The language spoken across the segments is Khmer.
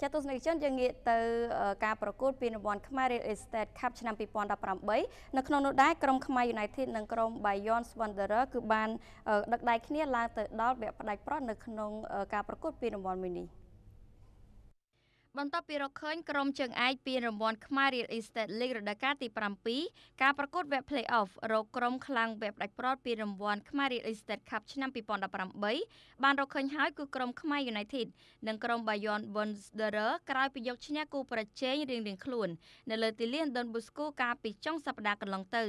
ចាទស្សនិកជនយើងងាកទៅការប្រកួតពានរង្វាន់ខ្មែរ Real Estate Cup ឆ្នាំ2018នៅក្នុងនោះដែរក្រុមខ្មែរ United និងក្រុម Bayern Wanderers គឺបានដឹកដៃគ្នាឡើងទៅដល់វគ្គផ្ដាច់ប្រត់នៅក្នុងការប្រកួតពានរង្វាន់មួយនេះ។ បន្ទាប់ពីរកឃើញក្រុមជើងឯកពានរង្វាន់ខ្មែរ Real Estate League រដូវកាលទី7ការប្រកួតវគ្គ Play-off រកក្រុមខ្លាំងវគ្គផ្ដាច់ប្រត់ពានរង្វាន់ខ្មែរ Real Estate Cup ឆ្នាំ2018បានរកឃើញហើយគឺក្រុមខ្មែរ United និងក្រុម Bayern Wanderers ក្រោយពីយកឈ្នះគូប្រជែងរៀងៗខ្លួន នៅលើទីលាន Don Bosco កាលពីចុងសប្តាហ៍កន្លងទៅ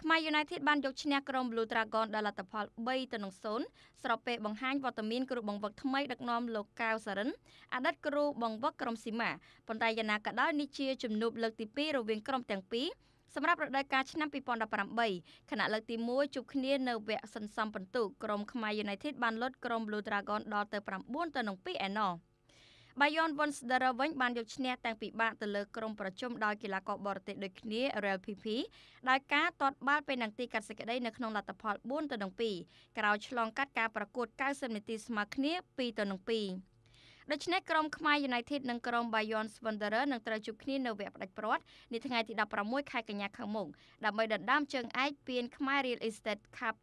ខ្មែរ United បានយកឈ្នះក្រុម Blue Dragon ដោយលទ្ធផល3ទៅ0ស្របពេលបង្ហាញវត្តមានគ្រូបង្វឹកថ្មីដឹកនាំលោកកៅសរិនអតីតគ្រូបង្វឹកក្រុមស៊ីម៉ាប៉ុន្តែយ៉ាងណាក៏ដោយនេះជាជំនួបលើកទី2រវាងក្រុមទាំងពីរសម្រាប់រដូវកាលឆ្នាំ2018ខណៈលើកទី1ជួបគ្នានៅវគ្គសន្សំពិន្ទុក្រុមខ្មែរ United បានលុតក្រុម Blue Dragon ដល់ទៅ9ទៅ2ឯណោះ បាយ័នវ៉ុនស្ដឺរវិញបានយកឈ្នះតាំងពីបាក់ទៅលើក្រុមប្រជុំដោយកីឡាករបរទេសដូចគ្នា Real PP ដោយការទាត់បាល់ពេលនឹងទីកាត់សេចក្តីនៅក្នុងលទ្ធផល4ទៅ2ក្រោយឆ្លងកាត់ការប្រកួត90នាទីស្មើគ្នា2ទៅ2 ដូច្នេះក្រុមខ្មែរ United និងក្រុម Bayern Wanderers នឹងត្រូវជួបគ្នានៅវគ្គផ្ដាច់ព្រាត់នាថ្ងៃទី16ខែកញ្ញាខាងមុខដើម្បីដណ្ដើមជើងឯកពានខ្មែរ Real Estate Cup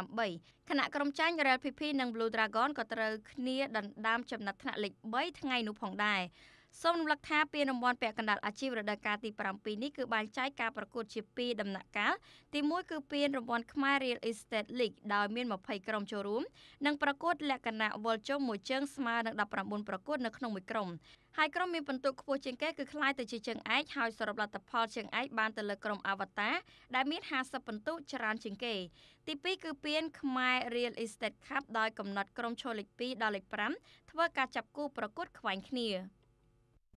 2018ខណៈក្រុមចាញ់ Real PP និង Blue Dragon ក៏ត្រូវគ្នាដណ្ដើមចំណាត់ថ្នាក់លេខ3ថ្ងៃនោះផងដែរ សូមរំលឹកថាពានរង្វាន់ពាក់កណ្ដាលអាជីពរដូវកាលទី7នេះគឺបែងចែកការប្រកួតជា2ដំណាក់កាលទី1គឺពានរង្វាន់ខ្មែរ Real Estate League ដោយមាន20ក្រុមចូលរួមនិងប្រកួតលក្ខណៈវល់ជុំមួយជើងស្មើនឹង19ប្រកួតនៅក្នុងមួយក្រុមហើយក្រុមមានពិន្ទុខ្ពស់ជាងគេគឺខ្លាយទៅជាជើងឯកហើយសរុបលទ្ធផលជើងឯកបានទៅលើក្រុមអវតារដែលមាន50ពិន្ទុច្រើនជាងគេ ទី2គឺពានខ្មែរ Real Estate Cup ដោយកំណត់ក្រុមឈរលេខ2ដល់លេខ5ធ្វើការចាប់គូប្រកួតខ្វែងគ្នា។